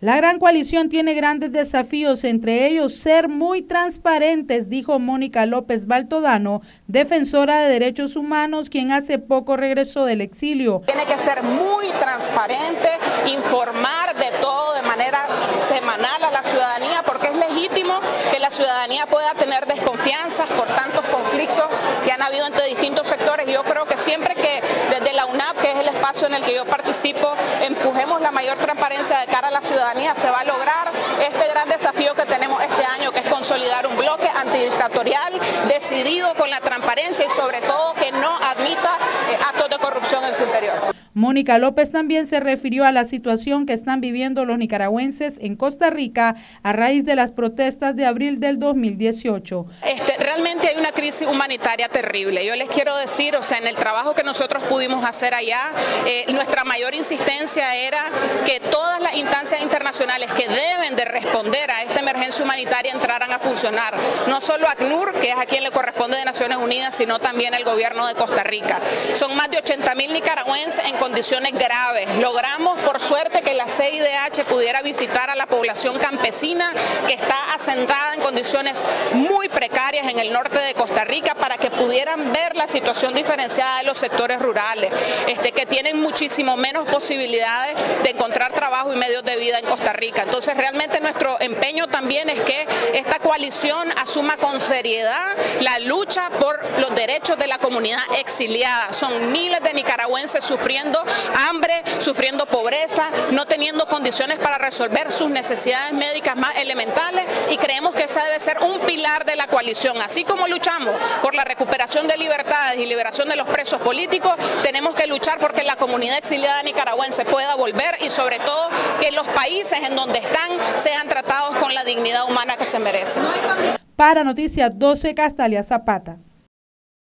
La gran coalición tiene grandes desafíos, entre ellos ser muy transparentes, dijo Mónica López Baltodano, defensora de derechos humanos, quien hace poco regresó del exilio. Tiene que ser muy transparente, informar de todo de manera semanal a la ciudadanía, porque es legítimo que la ciudadanía pueda tener desconfianzas por tantos conflictos que han habido entre distintos sectores. Yo creo que siempre que desde la UNAP, que es el que yo participo, empujemos la mayor transparencia de cara a la ciudadanía, se va a lograr este gran desafío que tenemos este año, que es consolidar un bloque antidictatorial decidido con la transparencia y sobre todo que no admita actos de corrupción. Mónica López también se refirió a la situación que están viviendo los nicaragüenses en Costa Rica a raíz de las protestas de abril del 2018. Este, realmente hay una crisis humanitaria terrible. Yo les quiero decir, o sea, en el trabajo que nosotros pudimos hacer allá, eh, nuestra mayor insistencia era que todas las instancias internacionales que deben de responder a esta emergencia humanitaria entraran a funcionar. No solo ACNUR, que es a quien le corresponde de Naciones Unidas, sino también el gobierno de Costa Rica. Son más de 80 mil nicaragüenses en condiciones graves. Logramos, por suerte, que la CIDH pudiera visitar a la población campesina que está asentada en condiciones muy precarias en el norte de Costa Rica para que pudieran ver la situación diferenciada de los sectores rurales, este, que tienen muchísimo menos posibilidades de encontrar trabajo y medios de vida en Costa Rica. Entonces, realmente nuestro empeño también es que esta coalición asuma con seriedad la lucha por los derechos de la comunidad exiliada. Son miles de nicaragüenses sufriendo hambre, sufriendo pobreza, no teniendo condiciones para resolver sus necesidades médicas más elementales y creemos que esa debe ser un pilar de la coalición. Así como luchamos por la recuperación de libertades y liberación de los presos políticos, tenemos que luchar porque la comunidad exiliada nicaragüense pueda volver y sobre todo que los países en donde están sean tratados con la dignidad humana que se merecen. Para Noticias 12, Castalia Zapata.